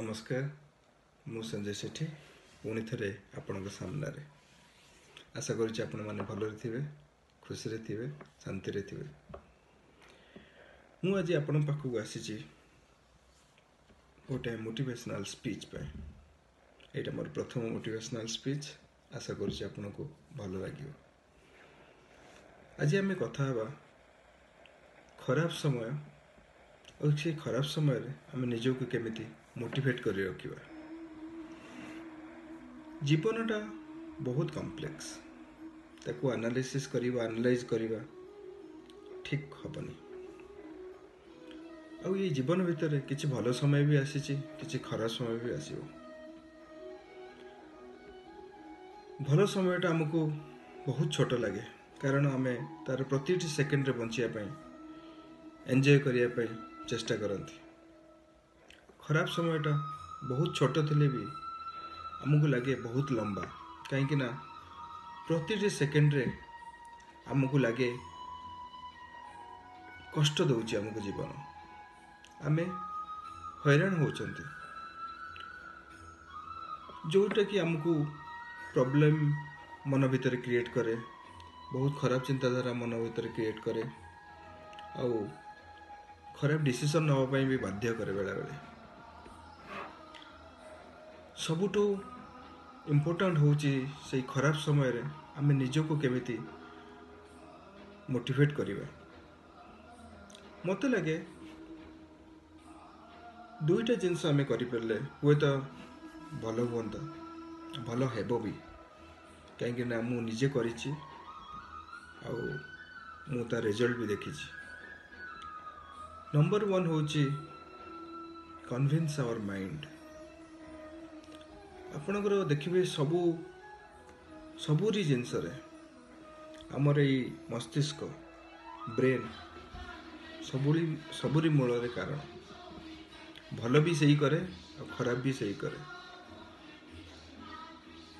ନମସ୍କାର ମୁଁ ସଞ୍ଜୟ ସେଠୀ ପୁଣି ଥରେ ଆପଣଙ୍କ ସାମ୍ନାରେ। ଆଶା କରୁଛି ଆପଣମାନେ ଭଲରେ ଥିବେ ଖୁସିରେ ଥିବେ ଶାନ୍ତିରେ ଥିବେ। ମୁଁ ଆଜି ଆପଣଙ୍କ ପାଖକୁ ଆସିଛି ଗୋଟେ ମୋଟିଭେସନାଲ୍ ସ୍ପିଚ୍ ପାଇଁ। ଏଇଟା ମୋର ପ୍ରଥମ ମୋଟିଭେସନାଲ୍ ସ୍ପିଚ୍ ଆଶା କରୁଛି ଆପଣଙ୍କୁ ଭଲ ଲାଗିବ। ଆଜି ଆମେ କଥା ହେବା ଖରାପ ସମୟ ଆଉ ସେଇ ଖରାପ ସମୟରେ ଆମେ ନିଜକୁ କେମିତି ମୋଟିଭେଟ୍ କରି ରଖିବା ଜୀବନଟା ବହୁତ କମ୍ପ୍ଲେକ୍ସ ତାକୁ ଆନାଲିସିସ୍ କରିବା ଆନାଲାଇଜ୍ କରିବା ଠିକ୍ ହେବନି ଆଉ ଏଇ ଜୀବନ ଭିତରେ କିଛି ଭଲ ସମୟ ବି ଆସିଛି କିଛି ଖରାପ ସମୟ ବି ଆସିବ ଭଲ ସମୟଟା ଆମକୁ ବହୁତ ଛୋଟ ଲାଗେ କାରଣ ଆମେ ତାର ପ୍ରତିଟି ସେକେଣ୍ଡରେ ବଞ୍ଚିବା ପାଇଁ ଏନ୍ଜୟ କରିବା ପାଇଁ ଚେଷ୍ଟା କରନ୍ତି ଖରାପ ସମୟଟା ବହୁତ ଛୋଟ ଥିଲେ ବି ଆମକୁ ଲାଗେ ବହୁତ ଲମ୍ବା। କାହିଁକି ନା ପ୍ରତିଟି ସେକେଣ୍ଡରେ ଆମକୁ ଲାଗେ କଷ୍ଟ ଦେଉଛି ଆମକୁ ଜୀବନ। ଆମେ ହଇରାଣ ହେଉଛନ୍ତି। ଯେଉଁଟାକି ଆମକୁ ପ୍ରୋବ୍ଲେମ୍ ମନ ଭିତରେ କ୍ରିଏଟ୍ କରେ ବହୁତ ଖରାପ ଚିନ୍ତାଧାରା ମନ ଭିତରେ କ୍ରିଏଟ୍ କରେ ଆଉ ଖରାପ ଡିସିସନ୍ ନେବା ପାଇଁ ବି ବାଧ୍ୟ କରେ ବେଳେବେଳେ। ସବୁଠୁ ଇମ୍ପୋର୍ଟାଣ୍ଟ ହେଉଛି ସେଇ ଖରାପ ସମୟରେ ଆମେ ନିଜକୁ କେମିତି ମୋଟିଭେଟ୍ କରିବା ମୋତେ ଲାଗେ ଦୁଇଟା ଜିନିଷ ଆମେ କରିପାରିଲେ ହୁଏତ ଭଲ ହୁଅନ୍ତା ଭଲ ହେବ ବି। କାହିଁକି ନା ମୁଁ ନିଜେ କରିଛି ଆଉ ମୁଁ ତା ରେଜଲ୍ଟ ବି ଦେଖିଛି। ନମ୍ବର ୱାନ୍ ହେଉଛି କନଭିନ୍ସ ଆୱାର ମାଇଣ୍ଡ ଆପଣଙ୍କର ଦେଖିବେ ସବୁ ସବୁରି ଜିନିଷରେ ଆମର ଏଇ ମସ୍ତିଷ୍କ ବ୍ରେନ୍ ସବୁରି ସବୁରି ମୂଳରେ କାରଣ। ଭଲ ବି ସେଇ କରେ ଆଉ ଖରାପ ବି ସେଇ କରେ।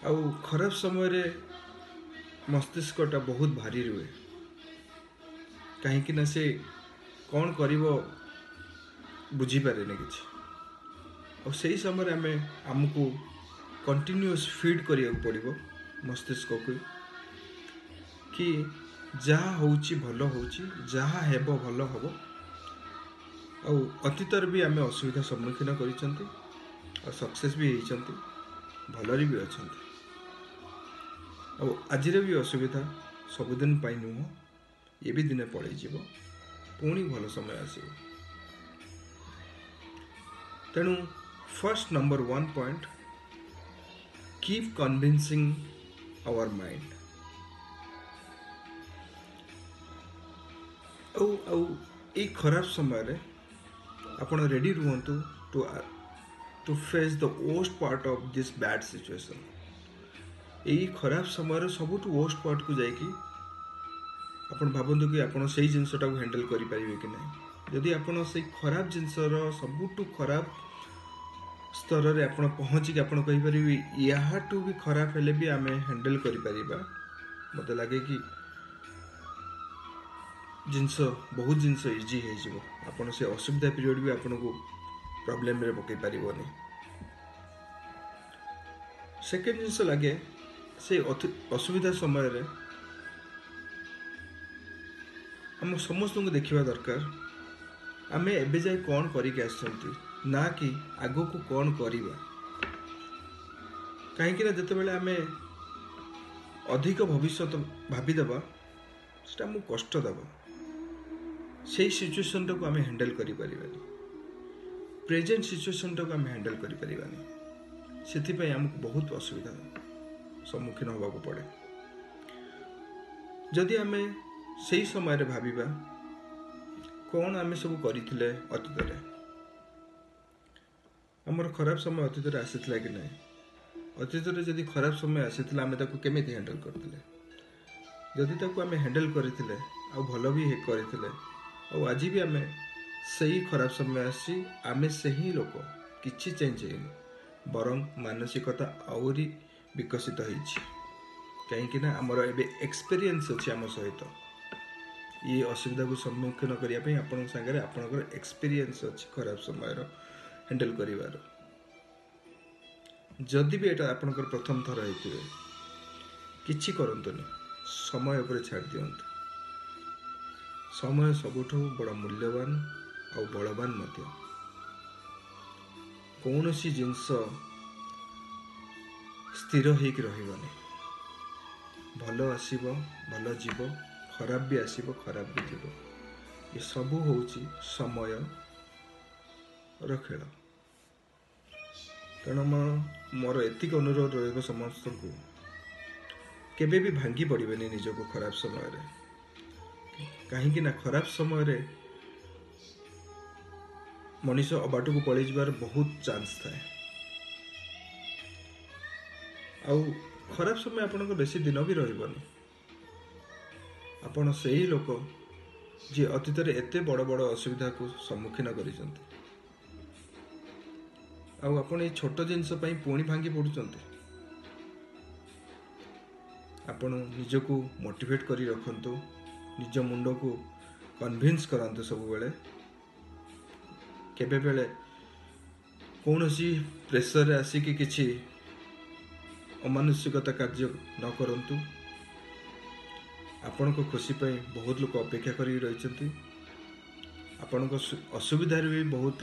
ଆଉ ଖରାପ ସମୟରେ ମସ୍ତିଷ୍କଟା ବହୁତ ଭାରି ରୁହେ। କାହିଁକି ନା ସେ କ'ଣ କରିବ ବୁଝିପାରେନି କିଛି। ଆଉ ସେଇ ସମୟରେ ଆମେ ଆମକୁ କଣ୍ଟିନ୍ୟୁଅସ୍ ଫିଡ୍ କରିବାକୁ ପଡ଼ିବ ମସ୍ତିଷ୍କକୁ କି ଯାହା ହେଉଛି ଭଲ ହେଉଛି ଯାହା ହେବ ଭଲ ହେବ। ଆଉ ଅତୀତରେ ବି ଆମେ ଅସୁବିଧା ସମ୍ମୁଖୀନ କରିଛନ୍ତି ଆଉ ସକ୍ସେସ୍ ବି ହେଇଛନ୍ତି ଭଲରେ ବି ଅଛନ୍ତି। ଆଉ ଆଜିର ବି ଅସୁବିଧା ସବୁଦିନ ପାଇଁ ନୁହଁ ଏ ବି ଦିନେ ପଳେଇଯିବ ପୁଣି ଭଲ ସମୟ ଆସିବ। ତେଣୁ first number one point keep convincing our mind ଆଉ ଆଉ ଏଇ ଖରାପ ସମୟରେ ଆପଣ ରେଡ଼ି ରୁହନ୍ତୁ to to face the worst part of this bad situation ଏଇ ଖରାପ ସମୟର ସବୁଠୁ ୱୋଷ୍ଟ ପାର୍ଟକୁ ଯାଇକି ଆପଣ ଭାବନ୍ତୁ କି ଆପଣ ସେଇ ଜିନିଷଟାକୁ ହ୍ୟାଣ୍ଡେଲ୍ କରିପାରିବେ କି ନାହିଁ ଯଦି ଆପଣ ସେଇ ଖରାପ ଜିନିଷର ସବୁଠୁ ଖରାପ ସ୍ତରରେ ଆପଣ ପହଞ୍ଚିକି ଆପଣ କହିପାରିବେ ୟାହାଠୁ ବି ଖରାପ ହେଲେ ବି ଆମେ ହ୍ୟାଣ୍ଡେଲ୍ କରିପାରିବା। ମୋତେ ଲାଗେ କି ଜିନିଷ ବହୁତ ଜିନିଷ ଇଜି ହେଇଯିବ। ଆପଣ ସେ ଅସୁବିଧା ପିରିୟଡ଼ ବି ଆପଣଙ୍କୁ ପ୍ରୋବ୍ଲେମରେ ପକାଇ ପାରିବନି। ସେକେଣ୍ଡ ଜିନିଷ ଲାଗେ ସେ ଅସୁବିଧା ସମୟରେ ଆମ ସମସ୍ତଙ୍କୁ ଦେଖିବା ଦରକାର ଆମେ ଏବେ ଯାଇ କ'ଣ କରିକି ଆସିଛନ୍ତି? ନା କି ଆଗକୁ କ'ଣ କରିବା? କାହିଁକି ନା ଯେତେବେଳେ ଆମେ ଅଧିକ ଭବିଷ୍ୟତ ଭାବିଦେବା ସେଟା ଆମକୁ କଷ୍ଟ ଦେବ। ସେଇ ସିଚୁଏସନ୍ଟାକୁ ଆମେ ହ୍ୟାଣ୍ଡେଲ୍ କରିପାରିବାନି। ପ୍ରେଜେଣ୍ଟ ସିଚୁଏସନ୍ଟାକୁ ଆମେ ହ୍ୟାଣ୍ଡେଲ୍ କରିପାରିବାନି। ସେଥିପାଇଁ ଆମକୁ ବହୁତ ଅସୁବିଧା ସମ୍ମୁଖୀନ ହେବାକୁ ପଡ଼େ। ଯଦି ଆମେ ସେଇ ସମୟରେ ଭାବିବା କ'ଣ ଆମେ ସବୁ କରିଥିଲେ ଅତୀତରେ? ଆମର ଖରାପ ସମୟ ଅତୀତରେ ଆସିଥିଲା କି ନାହିଁ? ଅତୀତରେ ଯଦି ଖରାପ ସମୟ ଆସିଥିଲା ଆମେ ତାକୁ କେମିତି ହ୍ୟାଣ୍ଡେଲ୍ କରିଥିଲେ? ଯଦି ତାକୁ ଆମେ ହ୍ୟାଣ୍ଡେଲ୍ କରିଥିଲେ ଆଉ ଭଲ ବି କରିଥିଲେ ଆଉ ଆଜି ବି ଆମେ ସେଇ ଖରାପ ସମୟ ଆସିଛି ଆମେ ସେହି ଲୋକ କିଛି ଚେଞ୍ଜ ହେଇନି ବରଂ ମାନସିକତା ଆହୁରି ବିକଶିତ ହେଇଛି। କାହିଁକି ନା ଆମର ଏବେ ଏକ୍ସପେରିଏନ୍ସ ଅଛି ଆମ ସହିତ। ଇଏ ଅସୁବିଧାକୁ ସମ୍ମୁଖୀନ କରିବା ପାଇଁ ଆପଣଙ୍କ ସାଙ୍ଗରେ ଆପଣଙ୍କର ଏକ୍ସପିରିଏନ୍ସ ଅଛି ଖରାପ ସମୟର। ହ୍ୟାଣ୍ଡେଲ୍ କରିବାର। ଯଦି ବି ଏଇଟା ଆପଣଙ୍କର ପ୍ରଥମ ଥର ହେଇଥିବେ କିଛି କରନ୍ତୁନି ସମୟ ଉପରେ ଛାଡ଼ି ଦିଅନ୍ତୁ। ସମୟ ସବୁଠୁ ବଡ଼ ମୂଲ୍ୟବାନ ଆଉ ବଳବାନ ମଧ୍ୟ। କୌଣସି ଜିନିଷ ସ୍ଥିର ହେଇକି ରହିବନି। ଭଲ ଆସିବ ଭଲ ଯିବ ଖରାପ ବି ଆସିବ ଖରାପ ବି ଯିବ। ଏ ସବୁ ହେଉଛି ସମୟର ଖେଳ। ତେଣୁ ମୋର ଏତିକି ଅନୁରୋଧ ରହିବ ସମସ୍ତଙ୍କୁ କେବେ ବି ଭାଙ୍ଗି ପଡ଼ିବେନି ନିଜକୁ ଖରାପ ସମୟରେ। କାହିଁକି ନା ଖରାପ ସମୟରେ ମଣିଷ ଅବାଟକୁ ପଳେଇଯିବାର ବହୁତ ଚାନ୍ସ ଥାଏ। ଆଉ ଖରାପ ସମୟ ଆପଣଙ୍କ ବେଶୀ ଦିନ ବି ରହିବନି। ଆପଣ ସେହି ଲୋକ ଯିଏ ଅତୀତରେ ଏତେ ବଡ଼ ବଡ଼ ଅସୁବିଧାକୁ ସମ୍ମୁଖୀନ କରିଛନ୍ତି। ଆଉ ଆପଣ ଏଇ ଛୋଟ ଜିନିଷ ପାଇଁ ପୁଣି ଭାଙ୍ଗି ପଡ଼ୁଛନ୍ତି। ଆପଣ ନିଜକୁ ମୋଟିଭେଟ୍ କରି ରଖନ୍ତୁ ନିଜ ମୁଣ୍ଡକୁ କନଭିନ୍ସ କରାନ୍ତୁ ସବୁବେଳେ। କେବେ ବେଳେ କୌଣସି ପ୍ରେସରରେ ଆସିକି କିଛି ଅମାନୁଷିକତା କାର୍ଯ୍ୟ ନ କରନ୍ତୁ। ଆପଣଙ୍କ ଖୁସି ପାଇଁ ବହୁତ ଲୋକ ଅପେକ୍ଷା କରିକି ରହିଛନ୍ତି। ଆପଣଙ୍କ ଅସୁବିଧାରେ ବି ବହୁତ